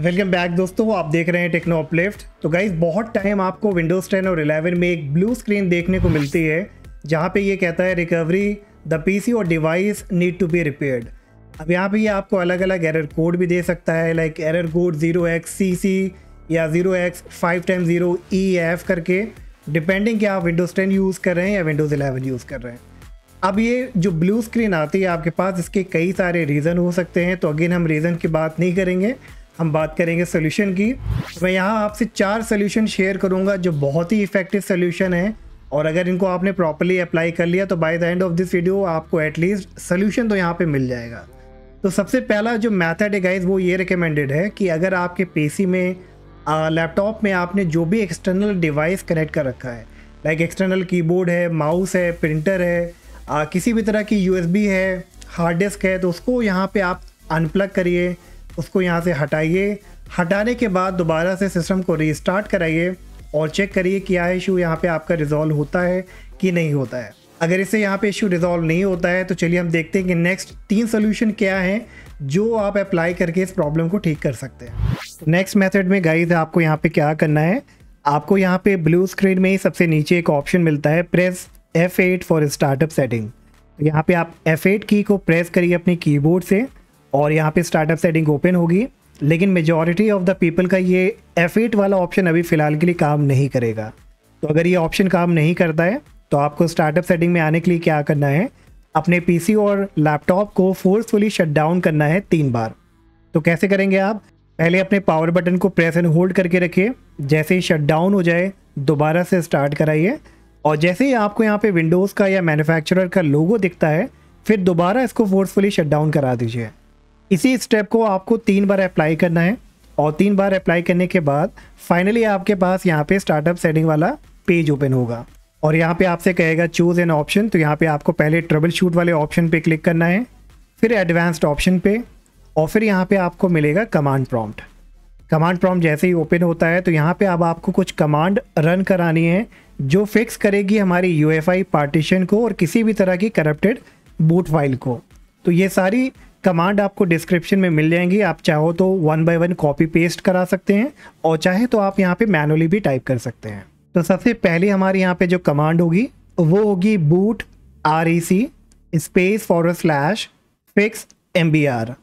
Welcome back दोस्तों, आप देख रहे हैं टेक्नो अपलिफ्ट तो गाइज़ बहुत टाइम आपको विंडोज़ 10 और 11 में एक ब्लू स्क्रीन देखने को मिलती है, जहाँ पे ये कहता है रिकवरी द पीसी और device need to be repaired अब यहाँ पे ये आपको अलग अलग एरर कोड भी दे सकता है like error code zero x C C या zero x five time zero E F करके डिपेंडिंग कि आप विंडोज़ टेन यूज़ कर रहे हैं या विंडोज़ इलेवन यूज़ कर रहे हैं। अब ये जो ब्लू स्क्रीन आती है आपके पास, इसके कई सारे रीज़न हो सकते हैं तो अगेन हम रीज़न की बात नहीं करेंगे। हम बात करेंगे सोल्यूशन की। मैं यहाँ आपसे चार सोल्यूशन शेयर करूँगा जो बहुत ही इफ़ेक्टिव सोल्यूशन है। और अगर इनको आपने प्रॉपरली अप्लाई कर लिया तो by the end of this video आपको एटलीस्ट सोल्यूशन तो यहाँ पे मिल जाएगा। तो सबसे पहला जो मेथड है गाइज़ वो ये रिकमेंडेड है कि अगर आपके पीसी में लैपटॉप में आपने जो भी एक्सटर्नल डिवाइस कनेक्ट कर रखा है लाइक एक्सटर्नल कीबोर्ड है माउस है प्रिंटर है आ, किसी भी तरह की यूएसबी है हार्ड डिस्क है तो उसको यहाँ पे आप अनप्लग करिए। उसको यहाँ से हटाइए। हटाने के बाद दोबारा से सिस्टम को रीस्टार्ट कराइए और चेक करिए क्या इशू यहाँ पे आपका रिजॉल्व होता है कि नहीं होता है। अगर इससे यहाँ पे इशू रिजॉल्व नहीं होता है तो चलिए हम देखते हैं कि नेक्स्ट तीन सोल्यूशन क्या हैं जो आप अप्लाई करके इस प्रॉब्लम को ठीक कर सकते हैं। नेक्स्ट मेथड में गाइज़ आपको यहाँ पे क्या करना है? आपको यहाँ पे ब्लू स्क्रीन में ही सबसे नीचे एक ऑप्शन मिलता है press F8 for startup setting यहाँ पे आप F8 की को प्रेस करिए अपने कीबोर्ड से। और यहाँ पे स्टार्टअप सेटिंग ओपन होगी, लेकिन मेजॉरिटी ऑफ़ द पीपल का ये F8 वाला ऑप्शन अभी फ़िलहाल के लिए काम नहीं करेगा। तो अगर ये ऑप्शन काम नहीं करता है तो आपको स्टार्टअप सेटिंग में आने के लिए क्या करना है? अपने पीसी और लैपटॉप को फोर्सफुली शट डाउन करना है तीन बार। तो कैसे करेंगे आप? पहले अपने पावर बटन को प्रेस एंड होल्ड करके रखिए। जैसे ही शट डाउन हो जाए, दोबारा से स्टार्ट कराइए। और जैसे ही आपको यहाँ पे विंडोज़ का या मैन्युफैक्चरर का लोगो दिखता है, फिर दोबारा इसको फोर्सफुली शट डाउन करा दीजिए। इसी स्टेप को आपको तीन बार अप्लाई करना है और तीन बार अप्लाई करने के बाद फाइनली आपके पास यहाँ पे स्टार्टअप सेटिंग वाला पेज ओपन होगा। और यहाँ पे आपसे कहेगा चूज़ एन ऑप्शन तो यहाँ पे आपको पहले ट्रबल शूट वाले ऑप्शन पे क्लिक करना है, फिर एडवांस्ड ऑप्शन पे, और फिर यहाँ पे आपको मिलेगा कमांड प्रॉम्प्ट कमांड प्रॉम्प्ट जैसे ही ओपन होता है तो यहाँ पे अब आपको कुछ कमांड रन करानी है, जो फिक्स करेगी हमारी यूएफआई पार्टीशन को और किसी भी तरह की करप्टेड बूट फ़ाइल को। तो ये सारी कमांड आपको डिस्क्रिप्शन में मिल जाएँगी। आप चाहो तो one by one copy paste करा सकते हैं और चाहे तो आप यहाँ पे मैनुअली भी टाइप कर सकते हैं। तो सबसे पहले हमारे यहाँ पे जो कमांड होगी, वो होगी boot R E C space for slash fix M B R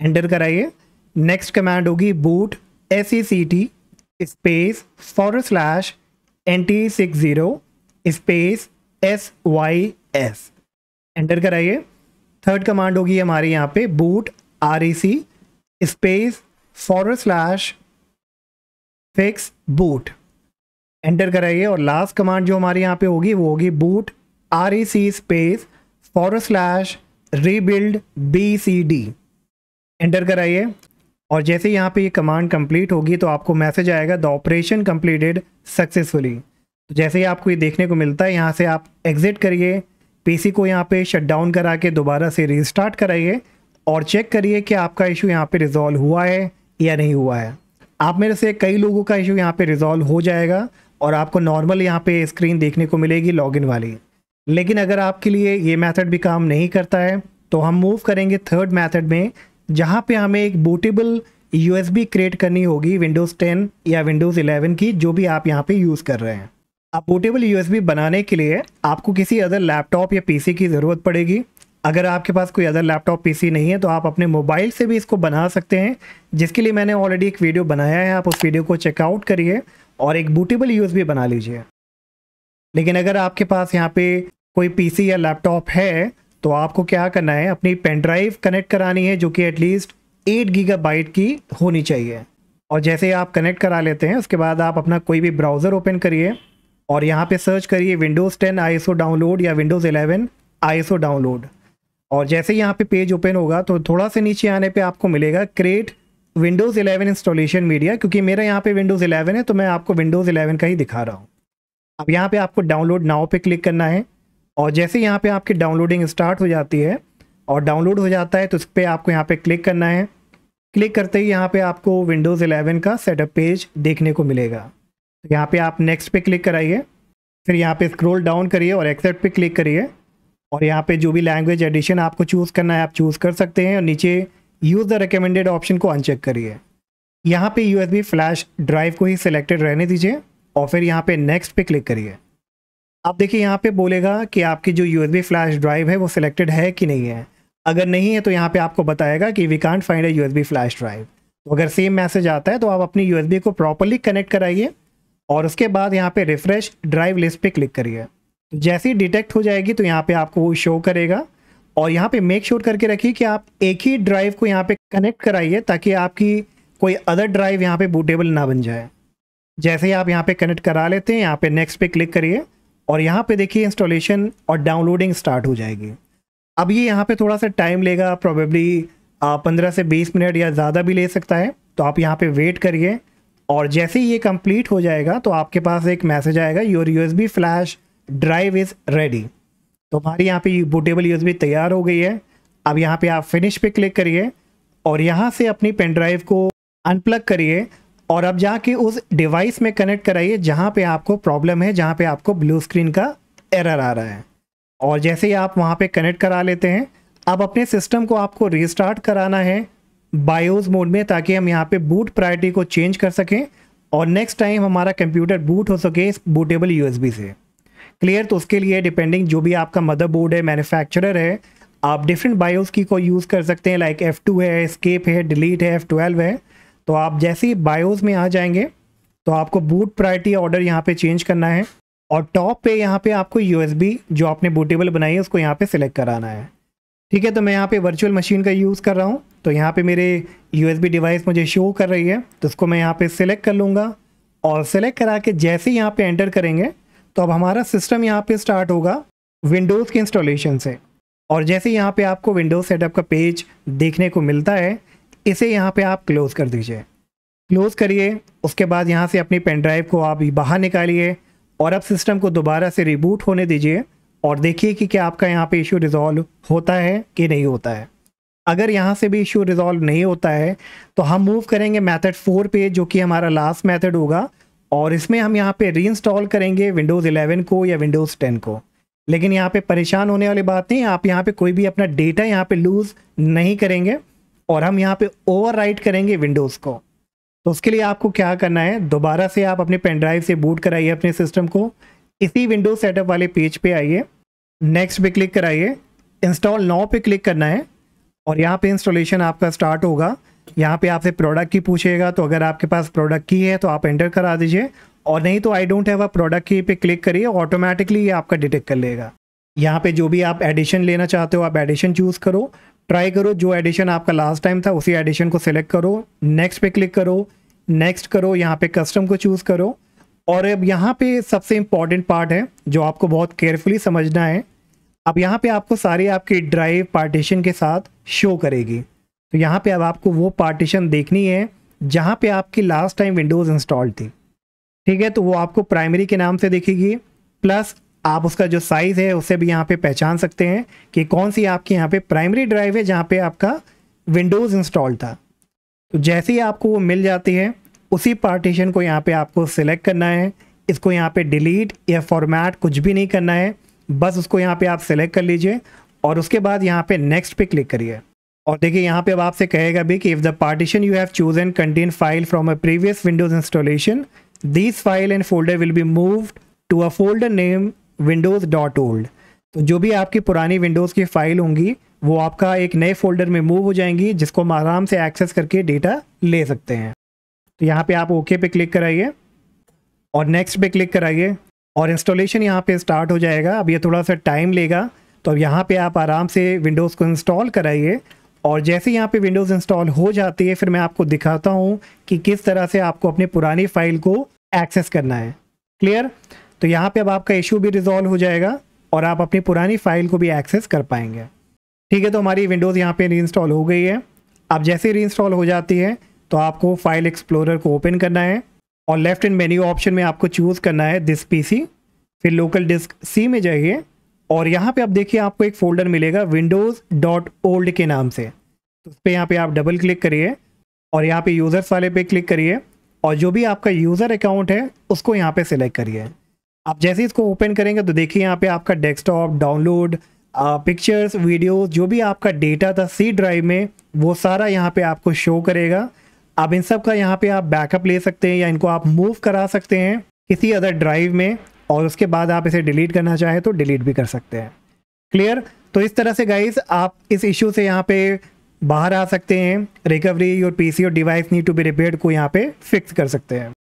enter कराइए। नेक्स्ट कमांड होगी boot S E C T space for slash N T six zero space S Y S enter कराइए। Third command होगी हमारे यहाँ पे boot R E C space for slash fix boot enter कराइए और last command जो हमारे यहाँ पे होगी, वो होगी boot R E C space for slash rebuild B C D enter कराइए और जैसे यहाँ पे ये कमांड कंप्लीट होगी तो आपको मैसेज आएगा द ऑपरेशन कंप्लीटेड सक्सेसफुली तो जैसे ही आपको ये देखने को मिलता है, यहाँ से आप एग्जिट करिए। पीसी को यहाँ पे शट डाउन करा के दोबारा से रीस्टार्ट कराइए और चेक करिए कि आपका इशू यहाँ पे रिजॉल्व हुआ है या नहीं हुआ है। आप मेरे से कई लोगों का इशू यहाँ पे रिजॉल्व हो जाएगा और आपको नॉर्मल यहाँ पे स्क्रीन देखने को मिलेगी लॉगिन वाली। लेकिन अगर आपके लिए ये मेथड भी काम नहीं करता है तो हम मूव करेंगे थर्ड मेथड में, जहाँ पे हमें एक बूटेबल यूएसबी क्रिएट करनी होगी विंडोज़ 10 या विंडोज़ 11 की, जो भी आप यहाँ पे यूज़ कर रहे हैं। अब बूटेबल यूएसबी बनाने के लिए आपको किसी अदर लैपटॉप या पीसी की ज़रूरत पड़ेगी। अगर आपके पास कोई अदर लैपटॉप पीसी नहीं है तो आप अपने मोबाइल से भी इसको बना सकते हैं, जिसके लिए मैंने ऑलरेडी एक वीडियो बनाया है। आप उस वीडियो को चेकआउट करिए और एक बूटेबल यूएसबी बना लीजिए। लेकिन अगर आपके पास यहाँ पे कोई पीसी या लैपटॉप है तो आपको क्या करना है, अपनी पेन ड्राइव कनेक्ट करानी है, जो कि एटलीस्ट एट गीगाबाइट की होनी चाहिए। और जैसे आप कनेक्ट करा लेते हैं, उसके बाद आप अपना कोई भी ब्राउज़र ओपन करिए। और यहाँ पे सर्च करिए विंडोज़ 10 आईएसओ डाउनलोड या विंडोज़ 11 आईएसओ डाउनलोड और जैसे यहाँ पे पेज ओपन होगा तो थोड़ा से नीचे आने पे आपको मिलेगा क्रिएट विंडोज़ 11 इंस्टॉलेशन मीडिया क्योंकि मेरा यहाँ पे विंडोज़ 11 है तो मैं आपको विंडोज़ 11 का ही दिखा रहा हूँ। अब यहाँ पे आपको डाउनलोड नाव पे क्लिक करना है। और जैसे यहाँ पे आपकी डाउनलोडिंग स्टार्ट हो जाती है और डाउनलोड हो जाता है तो उस पर आपको यहाँ पे क्लिक करना है। क्लिक करते ही यहाँ पे आपको विंडोज़ 11 का सेटअप पेज देखने को मिलेगा। तो यहाँ पे आप नेक्स्ट पे क्लिक कराइए, फिर यहाँ पे स्क्रॉल डाउन करिए और एक्सेप्ट पे क्लिक करिए। और यहाँ पे जो भी लैंग्वेज एडिशन आपको चूज़ करना है, आप चूज़ कर सकते हैं और नीचे यूज़ द रिकमेंडेड ऑप्शन को अनचेक करिए। यहाँ पे यूएसबी फ्लैश ड्राइव को ही सिलेक्टेड रहने दीजिए और फिर यहाँ पे नेक्स्ट पे क्लिक करिए। आप देखिए यहाँ पे बोलेगा कि आपकी जो यूएसबी फ्लैश ड्राइव है वो सिलेक्टेड है कि नहीं है। अगर नहीं है तो यहाँ पे आपको बताएगा कि we can't find a USB flash drive तो अगर सेम मैसेज आता है तो आप अपनी यूएसबी को प्रॉपरली कनेक्ट कराइए। और उसके बाद यहाँ पे रिफ्रेश ड्राइव लिस्ट पे क्लिक करिए तो जैसे ही डिटेक्ट हो जाएगी तो यहाँ पे आपको वो शो करेगा और यहाँ पे मेक श्योर करके रखिए कि आप एक ही ड्राइव को यहाँ पे कनेक्ट कराइए ताकि आपकी कोई अदर ड्राइव यहाँ पे बूटेबल ना बन जाए जैसे ही आप यहाँ पे कनेक्ट करा लेते हैं यहाँ पे नेक्स्ट पे क्लिक करिए और यहाँ पे देखिए इंस्टॉलेशन और डाउनलोडिंग स्टार्ट हो जाएगी अब ये यहाँ पे थोड़ा सा टाइम लेगा प्रोबेबली पंद्रह से बीस मिनट या ज़्यादा भी ले सकता है तो आप यहाँ पे वेट करिए और जैसे ही ये कंप्लीट हो जाएगा तो आपके पास एक मैसेज आएगा your USB flash drive is ready तो हमारी यहाँ पे बूटेबल यूएसबी तैयार हो गई है। अब यहाँ पे आप फिनिश पे क्लिक करिए और यहाँ से अपनी पेन ड्राइव को अनप्लग करिए और अब जाके उस डिवाइस में कनेक्ट कराइए जहाँ पे आपको प्रॉब्लम है, जहाँ पे आपको ब्लू स्क्रीन का एरर आ रहा है। और जैसे ही आप वहाँ पे कनेक्ट करा लेते हैं, अब अपने सिस्टम को आपको रीस्टार्ट कराना है। बायोज मोड में ताकि हम यहाँ पे बूट प्रायोरिटी को चेंज कर सकें और नेक्स्ट टाइम हमारा कंप्यूटर बूट हो सके इस बूटेबल यूएसबी से। क्लियर तो उसके लिए डिपेंडिंग जो भी आपका मदरबोर्ड है मैन्युफैक्चरर है, आप डिफरेंट बायोस की को यूज़ कर सकते हैं लाइक F2 है स्केप है डिलीट है F12 है। तो आप जैसे ही बायोस में आ जाएँगे तो आपको बूट प्रायरिटी ऑर्डर यहाँ पे चेंज करना है और टॉप पे यहाँ पे आपको यूएसबी जो आपने बूटेबल बनाई है, उसको यहाँ पे सिलेक्ट कराना है। ठीक है तो मैं यहाँ पे वर्चुअल मशीन का यूज़ कर रहा हूँ। तो यहाँ पे मेरे यूएसबी डिवाइस मुझे शो कर रही है तो उसको मैं यहाँ पे सिलेक्ट कर लूँगा। और सिलेक्ट करा के जैसे ही यहाँ पे एंटर करेंगे तो अब हमारा सिस्टम यहाँ पे स्टार्ट होगा विंडोज़ के इंस्टॉलेशन से। और जैसे यहाँ पे आपको विंडोज़ सेटअप का पेज देखने को मिलता है, इसे यहाँ पे आप क्लोज़ कर दीजिए। क्लोज़ करिए, उसके बाद यहाँ से अपनी पेन ड्राइव को आप बाहर निकालिए और अब सिस्टम को दोबारा से रिबूट होने दीजिए और देखिए कि क्या आपका यहाँ पे इशू रिजॉल्व होता है कि नहीं होता है। अगर यहाँ से भी इशू रिजॉल्व नहीं होता है तो हम मूव करेंगे मेथड फोर पे, जो कि हमारा लास्ट मेथड होगा, और इसमें हम यहाँ पे री करेंगे विंडोज़ 11 को या विंडोज़ 10 को। लेकिन यहाँ पे परेशान होने वाली बात नहीं, आप यहाँ पे कोई भी अपना डेटा यहाँ पे लूज़ नहीं करेंगे, और हम यहाँ पे ओवर करेंगे विंडोज़ को। तो उसके लिए आपको क्या करना है, दोबारा से आप अपने पेन ड्राइव से बूट कराइए अपने सिस्टम को। इसी विंडोज़ सेटअप वाले पेज पे आइए नेक्स्ट पे क्लिक कराइए इंस्टॉल नाउ पे क्लिक करना है। और यहाँ पे इंस्टॉलेशन आपका स्टार्ट होगा। यहाँ पे आपसे प्रोडक्ट की पूछेगा तो अगर आपके पास प्रोडक्ट की है तो आप एंटर करा दीजिए। और नहीं तो I don't have a product key पे क्लिक करिए ऑटोमेटिकली ये आपका डिटेक्ट कर लेगा। यहाँ पे जो भी आप एडिशन लेना चाहते हो, आप एडिशन चूज़ करो। ट्राई करो, जो एडिशन आपका लास्ट टाइम था, उसी एडिशन को सिलेक्ट करो। नेक्स्ट पे क्लिक करो। नेक्स्ट करो, यहाँ पे कस्टम को चूज़ करो। और अब यहाँ पे सबसे इंपॉर्टेंट पार्ट है, जो आपको बहुत केयरफुली समझना है। अब यहाँ पे आपको सारी आपकी ड्राइव पार्टीशन के साथ शो करेगी। तो यहाँ पे अब आपको वो पार्टीशन देखनी है, जहाँ पे आपकी लास्ट टाइम विंडोज़ इंस्टॉल थी। ठीक है तो वो आपको प्राइमरी के नाम से दिखेगी प्लस आप उसका जो साइज़ है, उसे भी यहाँ पे पहचान सकते हैं कि कौन सी आपकी यहाँ पे प्राइमरी ड्राइव है, जहाँ पे आपका विंडोज़ इंस्टॉल था। तो जैसे ही आपको वो मिल जाती है, उसी पार्टीशन को यहाँ पे आपको सिलेक्ट करना है। इसको यहाँ पे डिलीट या फॉर्मेट कुछ भी नहीं करना है। बस उसको यहाँ पे आप सेलेक्ट कर लीजिए और उसके बाद यहाँ पे नेक्स्ट पे क्लिक करिए। और देखिए, यहाँ पे अब आपसे कहेगा भी कि if the partition you have chosen contain file from a previous Windows installation this file and folder will be moved to a folder name Windows dot old तो जो भी आपकी पुरानी विंडोज़ की फ़ाइल होंगी, वो आपका एक नए फोल्डर में मूव हो जाएँगी, जिसको हम आराम से एक्सेस करके डेटा ले सकते हैं। तो यहाँ पे आप ओके पे क्लिक कराइए और नेक्स्ट पे क्लिक कराइए। और इंस्टॉलेशन यहाँ पे स्टार्ट हो जाएगा। अब ये थोड़ा सा टाइम लेगा। तो अब यहाँ पे आप आराम से विंडोज़ को इंस्टॉल कराइए। और जैसे यहाँ पे विंडोज़ इंस्टॉल हो जाती है, फिर मैं आपको दिखाता हूँ कि किस तरह से आपको अपनी पुरानी फ़ाइल को एक्सेस करना है। क्लियर तो यहाँ पे अब आपका इशू भी रिजॉल्व हो जाएगा और आप अपनी पुरानी फ़ाइल को भी एक्सेस कर पाएँगे। ठीक है तो हमारी विंडोज़ यहाँ पे री हो गई है। अब जैसे री हो जाती है तो आपको फ़ाइल एक्सप्लोरर को ओपन करना है। और लेफ़्ट इन मेन्यू ऑप्शन में आपको चूज़ करना है दिस पीसी फिर लोकल डिस्क सी में जाइए, और यहाँ पे आप देखिए आपको एक फोल्डर मिलेगा विंडोज़ डॉट ओल्ड के नाम से। तो उस पर यहाँ पे आप डबल क्लिक करिए, और यहाँ पे यूज़र्स वाले पे क्लिक करिए, और जो भी आपका यूज़र अकाउंट है, उसको यहाँ पे सिलेक्ट करिए। आप जैसे इसको ओपन करेंगे तो देखिए यहाँ पे आपका डेस्कटॉप डाउनलोड पिक्चर्स वीडियो जो भी आपका डेटा था सी ड्राइव में, वो सारा यहाँ पे आपको शो करेगा। आप इन सब का यहाँ पे आप बैकअप ले सकते हैं या इनको आप मूव करा सकते हैं किसी अदर ड्राइव में और उसके बाद आप इसे डिलीट करना चाहें तो डिलीट भी कर सकते हैं। क्लियर तो इस तरह से गाइज़ आप इस इशू से यहाँ पे बाहर आ सकते हैं। रिकवरी योर पीसी और device need to be repair को यहाँ पे फिक्स कर सकते हैं।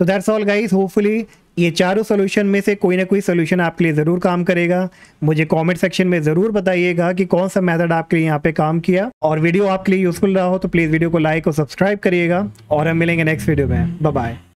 तो दैट्स ऑल गाइज़ होपफुली ये चारों सोल्यूशन में से कोई ना कोई सोल्यूशन आपके लिए ज़रूर काम करेगा। मुझे कमेंट सेक्शन में ज़रूर बताइएगा कि कौन सा मेथड आपके लिए यहाँ पे काम किया। और वीडियो आपके लिए यूज़फुल रहा हो तो प्लीज़ वीडियो को लाइक और सब्सक्राइब करिएगा। और हम मिलेंगे नेक्स्ट वीडियो में। बाय